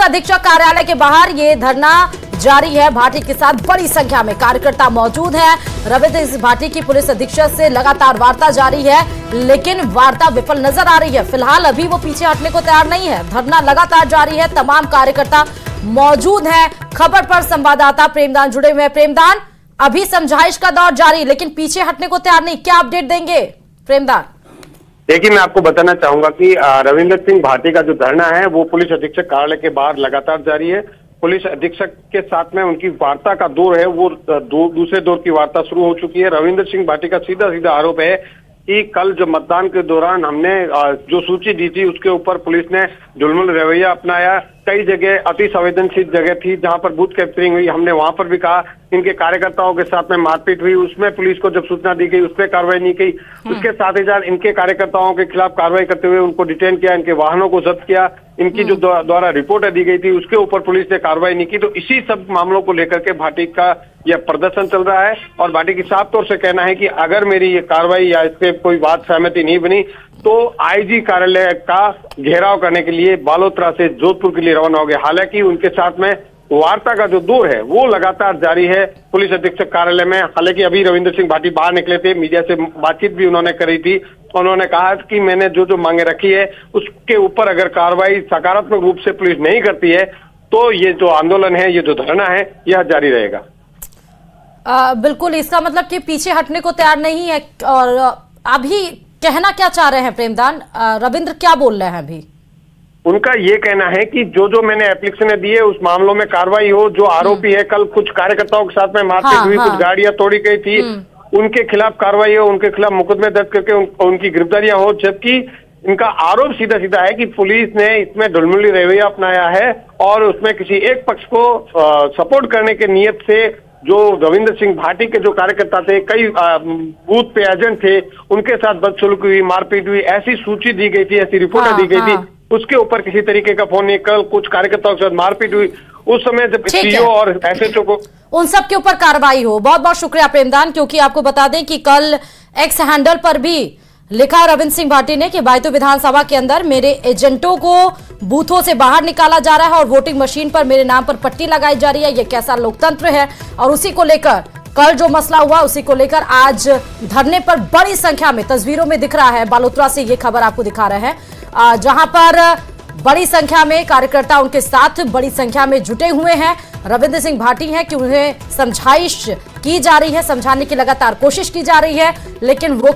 Police अधीक्षक कार्यालय के बाहर ये धरना जारी है। भाटी के साथ बड़ी संख्या में कार्यकर्ता मौजूद हैं। रविंद्र भाटी की पुलिस अधीक्षक से लगातार वार्ता जारी है, लेकिन वार्ता विफल नज़र आ रही है। फ़िलहाल अभी वो पीछे हटने को तैयार नहीं है। धरना लगातार जारी है, तमाम कार्यकर्ता मौजूद हैं। खबर पर संवाददाता प्रेमदान जुड़े हुए हैं। प्रेमदान, अभी समझाइश का दौर जारी, लेकिन पीछे हटने को तैयार नहीं। क्या अपडेट देंगे? प्रेमदान। देखिए, मैं आपको बताना चाहूँगा कि रविंद्र सिंह भाटी का जो धरना है, वो पुलिस अधीक्षक कार्यालय के बाहर लगातार जारी है। पुलिस अधीक्षक के साथ में उनकी वार्ता का दौर है, वो दूसरे दौर की वार्ता शुरू हो चुकी है। रविंद्र सिंह भाटी का सीधा सीधा आरोप है कि कल जो मतदान के दौरान हमने जो सूची दी थी, उसके ऊपर पुलिस ने जुलमुल रवैया अपनाया। कई जगह अति संवेदनशील जगह थी, जहाँ पर बूथ कैप्चरिंग हुई। हमने वहाँ पर भी कहा इनके कार्यकर्ताओं के साथ में मारपीट हुई उसमें पुलिस को जब सूचना दी गई उस पर कार्रवाई नहीं की हम्म। उसके साथ ही साथ इनके कार्यकर्ताओं के खिलाफ कार्रवाई करते हुए उनको डिटेन किया इनके वाहनों को जब्त किया इनकी जो हम्म। द्वारा रिपोर्ट दी गई थी उसके ऊपर पुलिस ने कार्रवाई नहीं की तो इसी सब मामलों को लेकर के भाटी का यह प्रदर्शन चल रहा है और भाटी की साफ़ तौर से कहना है कि अगर मेरी ये कार्रवाई या इससे कोई बात सहमति नहीं बनी तो आईजी कार्यालय का घेराव करने के लिए बालोतरा से जोधपुर के लिए रवाना हो गए हालाँकि उनके साथ में वार्ता का जो दौर है वो लगातार जारी है। पुलिस अधीक्षक कार्यालय में हालाँकि अभी रविंद्र सिंह भाटी बाहर निकले थे मीडिया से बातचीत भी उन्होंने करी थी। उन्होंने कहा कि मैंने जो जो मांगे रखी है उसके ऊपर अगर कार्रवाई सकारात्मक रूप से पुलिस नहीं करती है तो ये जो आंदोलन है ये जो धरना है यह जारी रहेगा। आ, बिल्कुल इसका मतलब कि पीछे हटने को तैयार नहीं है और अभी कहना क्या चाह रहे हैं प्रेमदान? रविंद्र क्या बोल रहे हैं अभी? उनका ये कहना है कि जो जो मैंने एप्लीकेशन दी है उस मामलों में कार्रवाई हो जो आरोपी है कल कुछ कार्यकर्ताओं के साथ में मारपीट हाँ, हुई हाँ, कुछ गाड़ियाँ तोड़ी गई थी हम्म। उनके खिलाफ कार्रवाई हो उनके खिलाफ मुकदमे दर्ज करके उन, उनकी गिरफ्तारियाँ हो जबकि इनका आरोप सीधा सीधा है कि पुलिस ने इसमें ढुलमुली रवैया अपनाया है और उसमें किसी एक पक्ष को सपोर्ट करने के नियत से जो रविंद्र सिंह भाटी के जो कार्यकर्ता थे कई बूथ पे एजेंट थे उनके साथ बदसलूक हुई मारपीट हुई ऐसी सूची दी गई थी ऐसी रिपोर्टें हाँ, दी गई हाँ। थी उसके ऊपर किसी तरीके का फ़ोन नहीं कल कुछ कार्यकर्ताओं के साथ मारपीट हुई उस समय जब सीओ और एसएचओ को उन सब के ऊपर कार्रवाई हो। बहुत बहुत शुक्रिया प्रेमदान क्योंकि आपको बता दें कि कल एक्स हैंडल पर भी लिखा रविंद्र सिंह भाटी ने कि बायतू विधानसभा के अंदर मेरे एजेंटों को बूथों से बाहर निकाला जा रहा है और वोटिंग मशीन पर मेरे नाम पर पट्टी लगाई जा रही है। ये कैसा लोकतंत्र है? और उसी को लेकर कल जो मसला हुआ उसी को लेकर आज धरने पर बड़ी संख्या में तस्वीरों में दिख रहा है। बालोतरा से ये खबर आपको दिखा रहे हैं। जहाँ पर बड़ी संख्या में कार्यकर्ता उनके साथ बड़ी संख्या में जुटे हुए हैं। रविंद्र सिंह भाटी हैं कि उन्हें समझाइश की जा रही है, समझाने की लगातार कोशिश की जा रही है, लेकिन वो